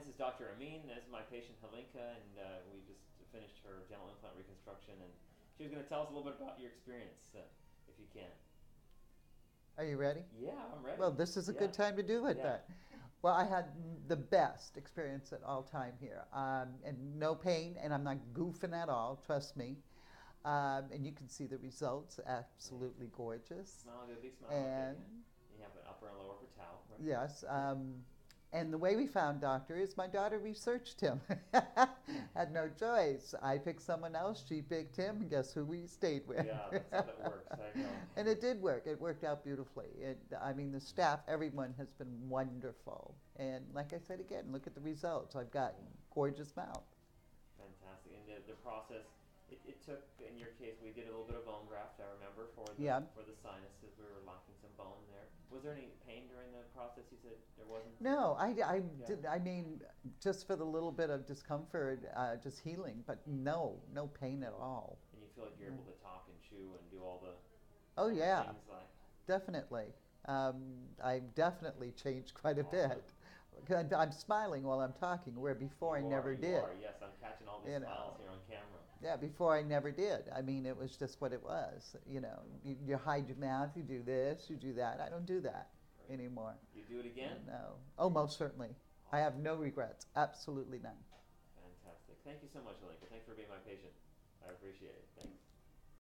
this is Dr. Amin. This is my patient Helinka, and uh, we just finished her dental implant reconstruction, and she was going to tell us a little bit about your experience, uh, if you can. Are you ready? Yeah, I'm ready. Well, this is a Yeah. good time to do it Yeah. then. Well, I had the best experience at all time here, um, and no pain, and I'm not goofing at all. Trust me. Um, and you can see the results. Absolutely gorgeous. Smile, a big smile. okay, And yeah. You have an upper and lower Prettau. Right? yes, um, and the way we found doctor is my daughter researched him. Had no choice. I picked someone else. She picked him. And guess who we stayed with? Yeah, that's how that works. I know. And it did work. It worked out beautifully. It, I mean, the staff, everyone has been wonderful. And like I said again, look at the results. I've got gorgeous mouth. Fantastic. And the, the process, it, it took, in your case, we did a little bit of bone graft, I remember, for the, Yeah. for the sinuses. We were locking some bone there. Was there any pain during the process? You said there wasn't? No, I, I, Yeah. did, I mean, just for the little bit of discomfort, uh, just healing, but no, no pain at all. And you feel like you're able to talk and chew and do all the Oh, yeah, things like definitely. Um, I've definitely changed quite a bit. 'Cause I'm smiling while I'm talking, where before I You never are, you did. are. Yes, I'm catching all these You smiles know. here on camera. Yeah, before I never did. I mean, it was just what it was. You know, you, you hide your mouth, you do this, you do that. I don't do that Right. anymore. You do it again? No. Oh, most certainly. I have no regrets. Absolutely none. Fantastic. Thank you so much, Alinka. Thanks for being my patient. I appreciate it. Thanks.